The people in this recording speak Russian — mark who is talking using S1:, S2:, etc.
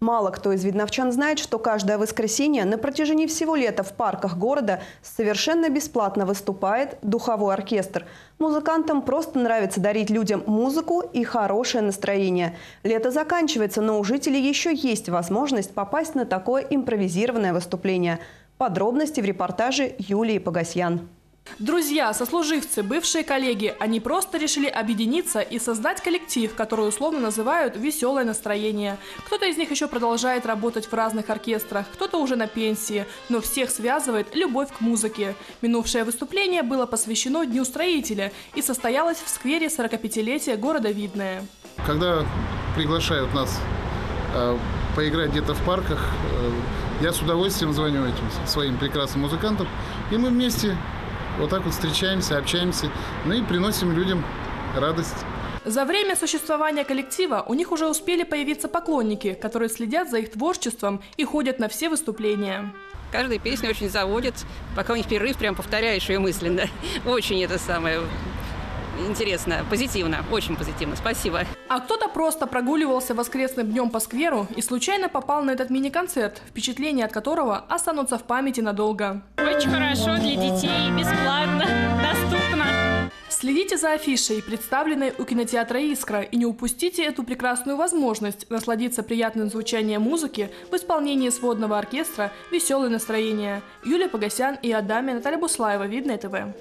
S1: Мало кто из видновчан знает, что каждое воскресенье на протяжении всего лета в парках города совершенно бесплатно выступает духовой оркестр. Музыкантам просто нравится дарить людям музыку и хорошее настроение. Лето заканчивается, но у жителей еще есть возможность попасть на такое импровизированное выступление. Подробности в репортаже Юлии Погосьян.
S2: Друзья, сослуживцы, бывшие коллеги, они просто решили объединиться и создать коллектив, который условно называют «веселое настроение». Кто-то из них еще продолжает работать в разных оркестрах, кто-то уже на пенсии, но всех связывает любовь к музыке. Минувшее выступление было посвящено Дню строителя и состоялось в сквере 45-летия города Видное.
S3: Когда приглашают нас э, поиграть где-то в парках, э, я с удовольствием звоню этим своим прекрасным музыкантам, и мы вместе вот так вот встречаемся, общаемся, ну и приносим людям радость.
S2: За время существования коллектива у них уже успели появиться поклонники, которые следят за их творчеством и ходят на все выступления.
S4: Каждая песня очень заводит, пока у них перерыв, прям повторяешь ее мысленно. Очень это самое интересно, позитивно, очень позитивно. Спасибо.
S2: А кто-то просто прогуливался воскресным днем по скверу и случайно попал на этот мини-концерт, впечатления от которого останутся в памяти надолго.
S5: Очень хорошо для детей, бесплатно, доступно.
S2: Следите за афишей, представленной у кинотеатра «Искра», и не упустите эту прекрасную возможность насладиться приятным звучанием музыки в исполнении сводного оркестра «Веселое настроение». Юлия Погосян и Адаме Наталья Буслаева, Видное ТВ.